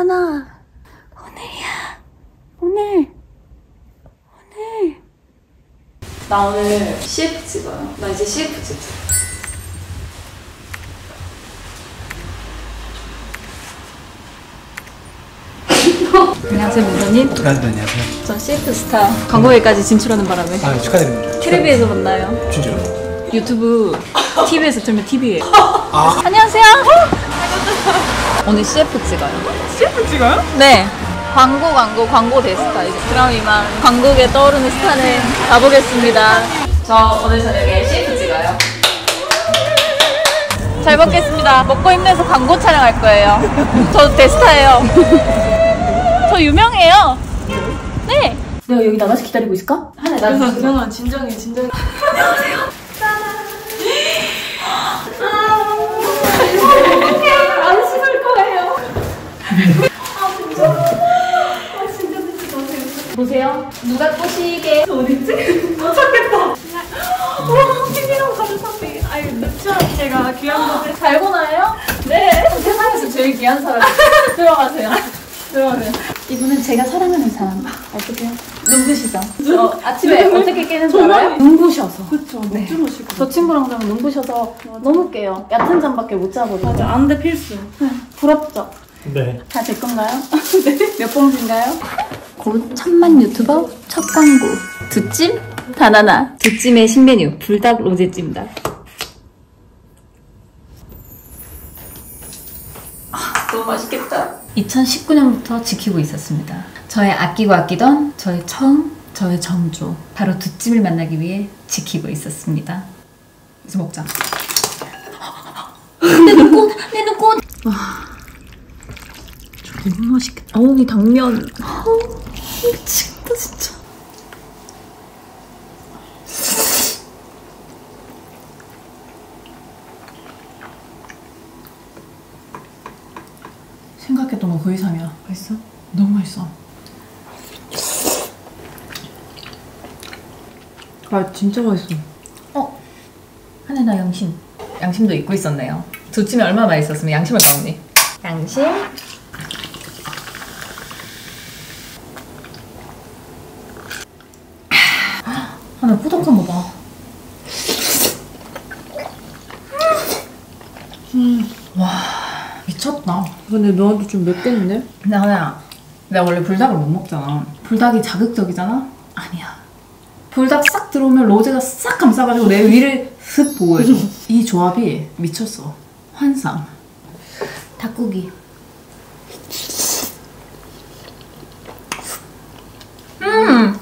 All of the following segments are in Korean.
하나. 오늘이야. 오늘. 오늘. 나 오늘 CF 찍어요. 나 이제 CF 찍자. 안녕하세요, 문서님. 아, 네, 안녕하세요. 전 CF 스타 광고회까지 진출하는 바람에 아, 축하드립니다. 텔레비에서 만나요. 진짜요? 유튜브 TV에서 틀면 TV에. 안녕하세요. 오늘 CF 찍어요. CF 찍어요? 네. 광고 광고 광고 대스타 이제 드라마만 광고에 떠오르는 스타는 가보겠습니다. 저 오늘 저녁에 CF 찍어요. 잘 먹겠습니다. 먹고 힘내서 광고 촬영할 거예요. 저 대스타예요. 저 유명해요. 네. 내가 여기 나가서 기다리고 있을까? 하나 나 그래서 그동안 진정해 진정해 안 보세요. 누가 꼬시게 어딨지? 못 찾겠다 와 TV랑 선배 아니 늦죠 제가 귀한 거 달고나요? 네. 세상에서 제일 귀한 사람. 들어가세요. 들어가세요. 이분은 제가 사랑하는 사람. 어떻게요? 눈부시죠? 저 아침에 어떻게 깨는 줄 알아요? 눈부셔서. 그쵸 못 주무시고 저 친구랑 자면 눈부셔서 너무 깨요. 얕은 잠밖에 못 자거든요. 맞아 안돼 필수 부럽죠? 네. 다 제 건가요? 몇 봉지인가요? 곧 천만 유튜버 첫 광고. 두찜? 바나나. 두찜의 신메뉴 불닭 로제찜닭. 너무 맛있겠다. 2019년부터 지키고 있었습니다. 저의 아끼고 아끼던 저의 처음, 저의 정조. 바로 두찜을 만나기 위해 지키고 있었습니다. 이제 먹자. 내 눈꽃! 내 눈꽃! 너무 맛있겠다. 어우, 이 당면. 미치겠다, 진짜. 생각했던 거 그 이상이야. 맛있어? 너무 맛있어. 아 진짜 맛있어 어? 하늘나 양심. 양심도 잊고 있었네요. 두찜이 얼마나 맛있었으면 양심을 까먹니? 양심. 하늘 꾸덕한 거 봐. 와, 미쳤다. 근데 너한테 좀 맵겠는데? 근데 하나야, 내가 원래 불닭을 못 먹잖아. 불닭이 자극적이잖아? 아니야. 불닭 싹 들어오면 로제가 싹 감싸가지고 내 위를 슥 보호해줘. 이 조합이 미쳤어. 환상. 닭고기. 음!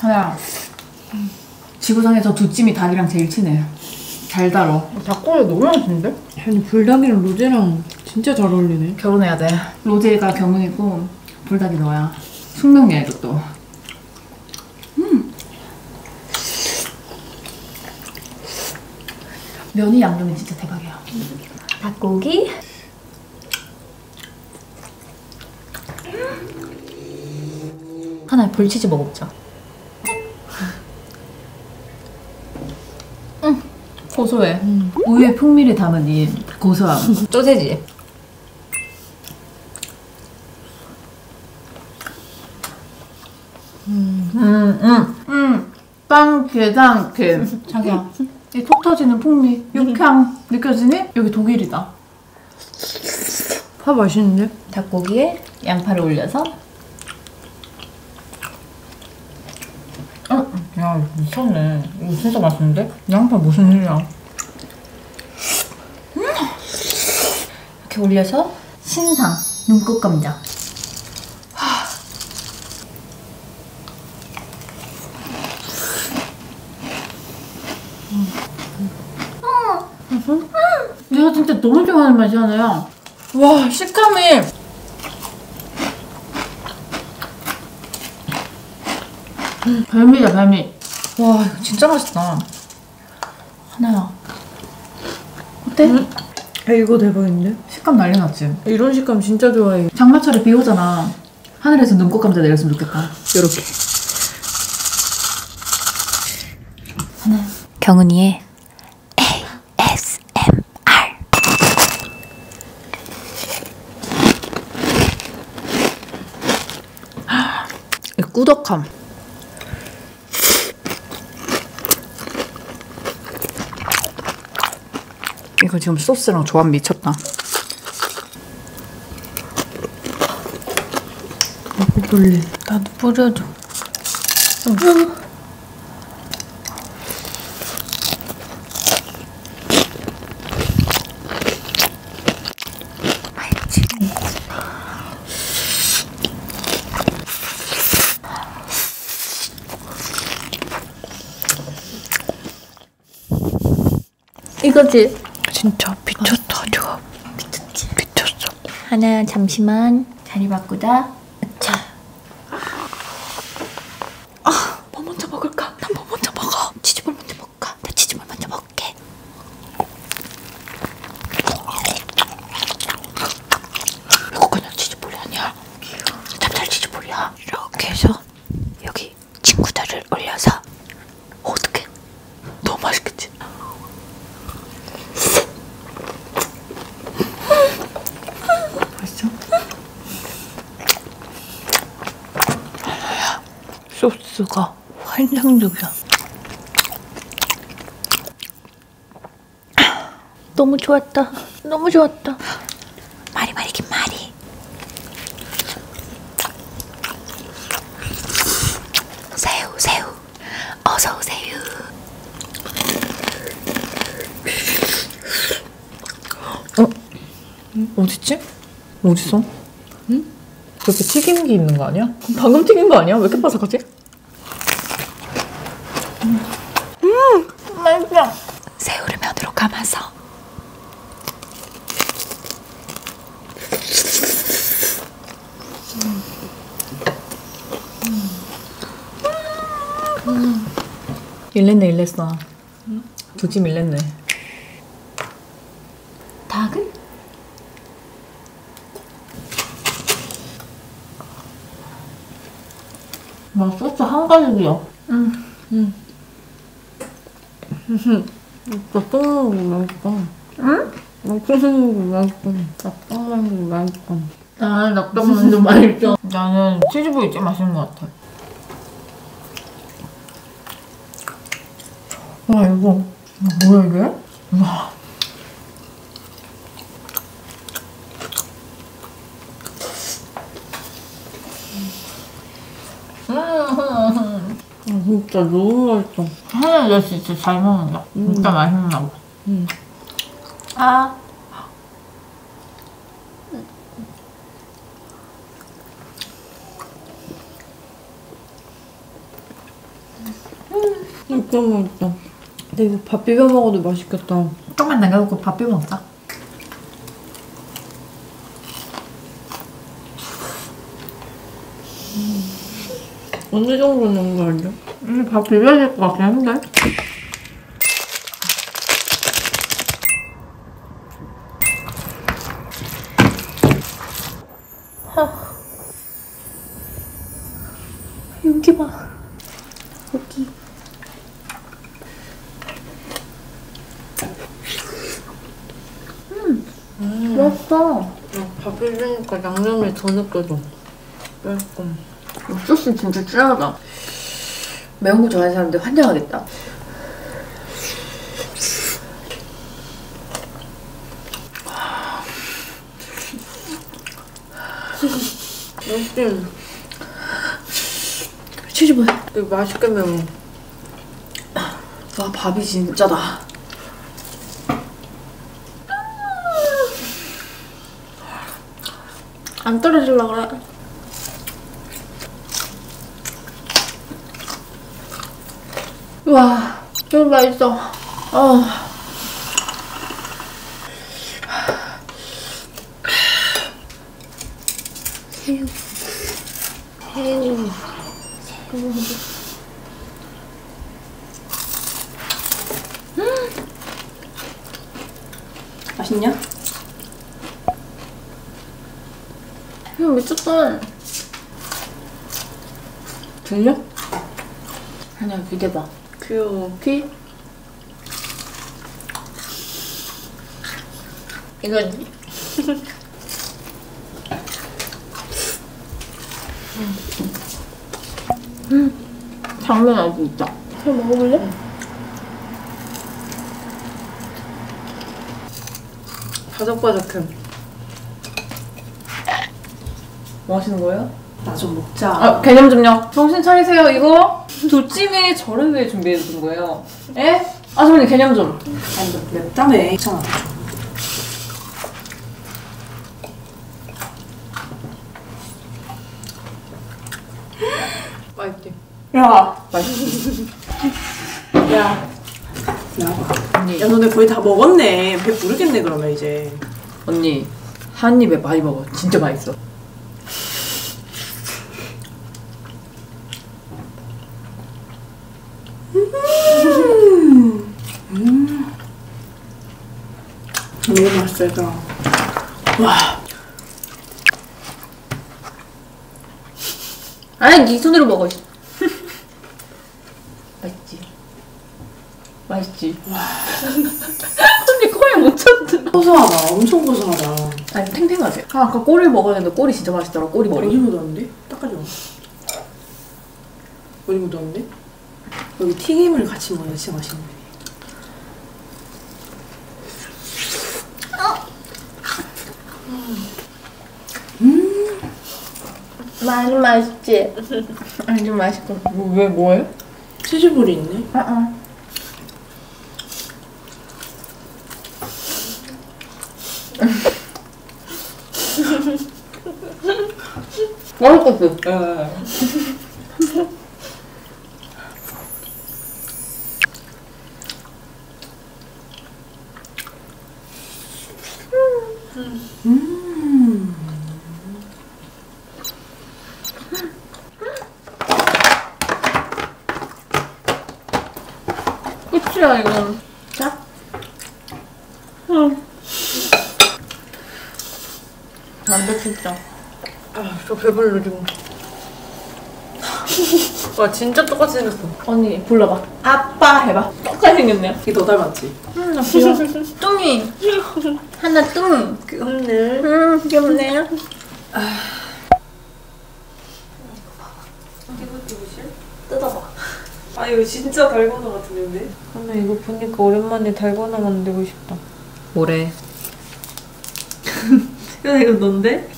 하나야, 지구상에서 두찜이 닭이랑 제일 친해. 잘 달어. 닭고기 너무 맛있는데? 아니 불닭이랑 로제랑 진짜 잘 어울리네 결혼해야 돼. 로제가 경훈이고 불닭이 너야. 숙명이야 이것도. 음. 면이 양념이 진짜 대박이야. 닭고기. 하나 볼치즈 먹어보자. 고소해. 우유의 풍미를 담은 이 고소함. 소세지. 음, 음, 음. 빵, 게장, 게. 자기야, 이 톡 터지는 풍미, 육향 느껴지니? 여기 독일이다. 파 맛있는데? 닭고기에 양파를 올려서. 어, 야, 미쳤네. 이거 진짜 맛있는데? 양파 무슨 일이야? 이렇게 올려서 신상, 눈꽃 감자. 내가 진짜 너무 좋아하는 맛이 하나야. 와, 식감이. 음, 별미다, 별미. 와, 이거 진짜 맛있다. 하나야. 어때? 야 이거 대박인데? 식감 날려놨지 이런 식감 진짜 좋아해. 장마철에 비 오잖아. 하늘에서 눈꽃 감자 내렸으면 좋겠다. 요렇게. 경은이의 ASMR. 이 꾸덕함. 이거 지금 소스랑 조합 미쳤다. 몰래. 나도 뿌려줘. 이거지? 진짜 미쳤다, 좋아. 미쳤지? 미쳤어. 하나 잠시만 자리 바꾸다 자 뭐 먼저 먹을까? 난 뭐 먼저 먹어? 치즈볼 먼저 먹을까? 나 치즈볼 먼저 먹을게. 이거 그냥 치즈볼이 아니야. 찹쌀 치즈볼이야. 이렇게 해서 여기 친구들을 올려서 어떡해? 너무 맛있겠지? 맛있죠? 소스가 환상적이야. 너무 좋았다. 너무 좋았다. 마리 마리긴 마리. 새우 새우 어서 오세요. 어딨지? 어딨어? 응? 저렇게 튀김기 있는 거 아니야? 방금 튀긴 거 아니야? 왜 이렇게 바삭하지? 새우를 면으로 감아서 일냈네 일냈어 두짐 일냈네 닭은? 와 소스 한 가지야 응응. 응? 나또 먹는 거 맛있다 나또 먹는 거 맛있다 나는 낙떡 먹는 거 맛있어. 나는 치즈볼 제일 맛있는 거 같아. 와 이거 이거 뭐야 이게? 와 진짜 너무 맛있어. 하나 너 진짜 잘 먹는다. 진짜 맛있나 봐. 아 진짜 맛있다. 근데 이거 밥 비벼 먹어도 맛있겠다. 조금만 남겨놓고 밥 비벼 먹자. 어느 정도 넣은 거 아니야? 이밥 비벼야 될 것 같긴 한데? 여기 봐 여기 음 맛있어 밥 비비니까 양념이 더 느껴져. 맛있 고. 소스 진짜 찐하다 매운 거 좋아하는 사람들 환장하겠다 맛있지? 치즈볼 되게 맛있게 매워. 와 밥이 진짜다 안 떨어질라 그래 와 너무 맛있어 어. 새우 맛있냐? 야 미쳤다 들려? 아니야 귀 대봐 귀여워. 귀 이건 장면 아직 있다. 해 먹어볼래? 바삭바삭해. 뭐 하시는 거예요? 나 좀 먹자. 아, 개념 좀요. 정신 차리세요, 이거. 두찜이 저를 위해 준비해 둔 거예요. 예? 아주머니 개념 좀. 아니, 너 맵다며. 괜찮아. 맛있지? 야, 맛있지? 야. 나와봐. 야, 너네 거의 다 먹었네. 배 부르겠네, 그러면 이제. 언니, 한 입에 많이 먹어. 진짜 맛있어. 맛있다. 와. 아니, 네 손으로 먹어. 맛있지? 맛있지? 언니 코에 못 쳤다. 고소하다. 엄청 고소하다. 아니, 탱탱하지? 아, 아까 꼬리를 먹었는데 꼬리 진짜 맛있더라, 꼬리 어디 머리. 묻었는데? 닦아줘. 어디 묻었는데? 여기 튀김을 같이 먹으면 진짜 맛있는데. 많이 맛있지? 좀 맛있고. 뭐, 왜, 뭐해? 치즈볼이 있네. 맛있겠지? 끝이야, 이건. 자. 담백했죠. 아, 저 배불러, 지금. 와, 진짜 똑같이 생겼어. 언니, 불러봐. 아빠 해봐. 똑같이 생겼네요. 이게 너 닮았지? 음, 나 귀여워. 뚱이. 하나 뚱. 귀엽네. 음, 귀엽네요. 아, 이거 진짜 달고나 같은데? 하나 이거 보니까 오랜만에 달고나 만들고 싶다. 뭐래? 야, 이거 넌데?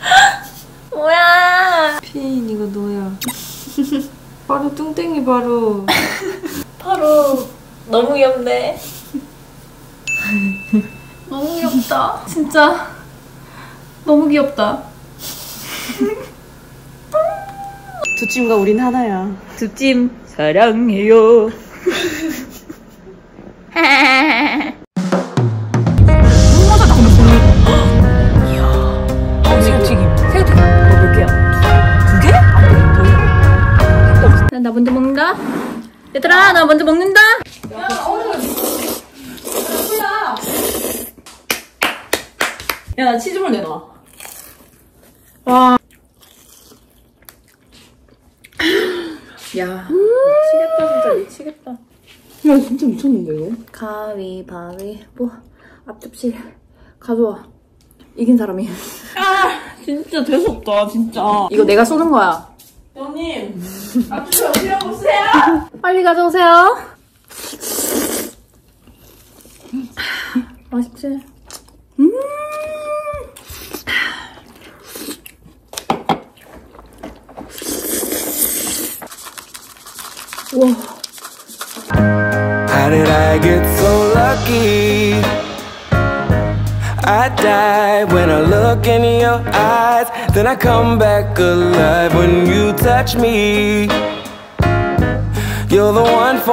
뭐야. 피인 이거 너야. 바로 뚱땡이 바로. 바로 너무 귀엽네. 너무 귀엽다. 진짜 너무 귀엽다. 두 찜과 우린 하나야. 두 찜 사랑해요. 새우튀김. 새우튀김. 몇 개야? 두 개? 나, 나 먼저 먹는다. 얘들아, 나 먼저 먹는다. 야, 나 치즈볼 내놔. 야, 미치겠다 진짜 미치겠다. 야, 진짜 미쳤는데, 이거? 가위바위보 앞접시 가져와. 이긴 사람이. 진짜 재수없다, 진짜. 이거 내가 쏘는 거야. 형님, 앞주에 어디라고 오세요? 빨리 가져오세요. 맛있지? How did I get so lucky? I die when I look in your eyes, then I come back alive when you touch me. You're the one for